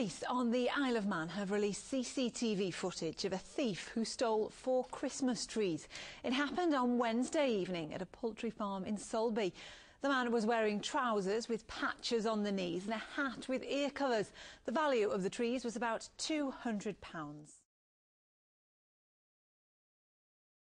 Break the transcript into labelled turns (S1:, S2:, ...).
S1: Police on the Isle of Man have released CCTV footage of a thief who stole four Christmas trees. It happened on Wednesday evening at a poultry farm in Sulby. The man was wearing trousers with patches on the knees and a hat with ear covers. The value of the trees was about £200.